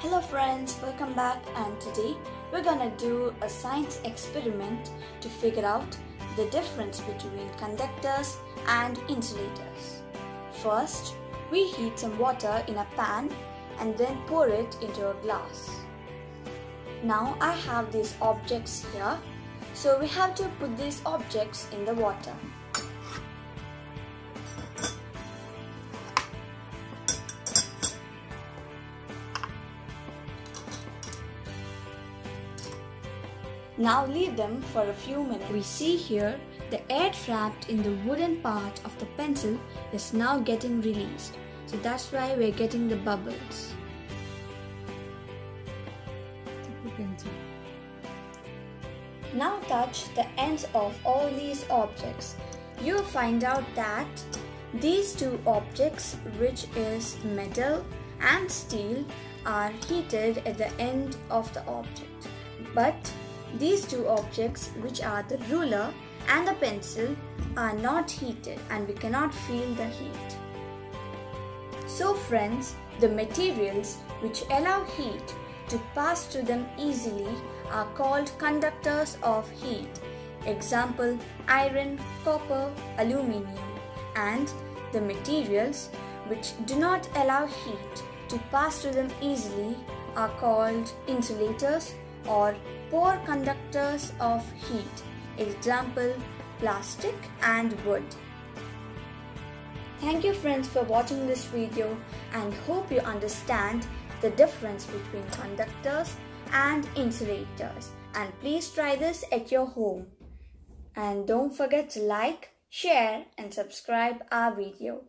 Hello friends, welcome back and today we're gonna do a science experiment to figure out the difference between conductors and insulators. First, we heat some water in a pan and then pour it into a glass. Now I have these objects here, so we have to put these objects in the water. Now leave them for a few minutes. We see here the air trapped in the wooden part of the pencil is now getting released. So that's why we're getting the bubbles. Now touch the ends of all these objects. You'll find out that these two objects which is metal and steel are heated at the end of the object. But these two objects which are the ruler and the pencil are not heated and we cannot feel the heat. So friends, the materials which allow heat to pass through them easily are called conductors of heat. Example iron, copper, aluminium and the materials which do not allow heat to pass through them easily are called insulators or poor conductors of heat. Example plastic and wood. Thank you friends for watching this video and hope you understand the difference between conductors and insulators and please try this at your home. And don't forget to like, share and subscribe our video.